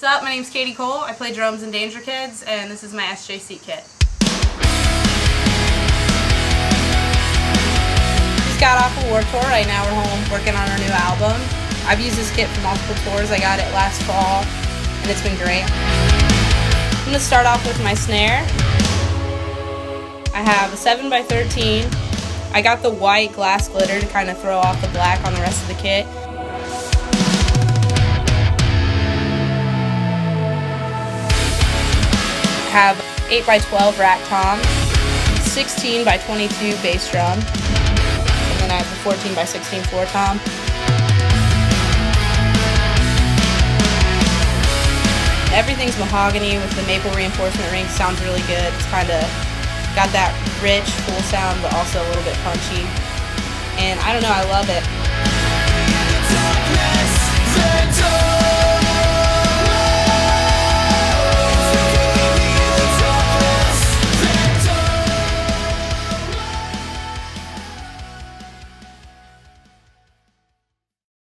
What's up? My name's Katie Cole. I play drums in Dangerkids, and this is my SJC kit. Just got off a war tour. Right now we're home working on our new album. I've used this kit for multiple tours. I got it last fall, and it's been great. I'm going to start off with my snare. I have a 7 by 13 I got the white glass glitter to kind of throw off the black on the rest of the kit. Have 8 by 12 rack tom, 16 by 22 bass drum, and then I have the 14 by 16 floor tom. Everything's mahogany with the maple reinforcement ring. Sounds really good. It's kind of got that rich, full sound, but also a little bit punchy. And I don't know, I love it.